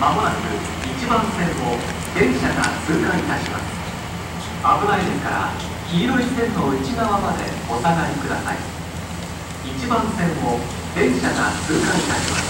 まもなく1番線を電車が通過いたします。危ないですから黄色い線の内側までお下がりください。1番線を電車が通過いたします。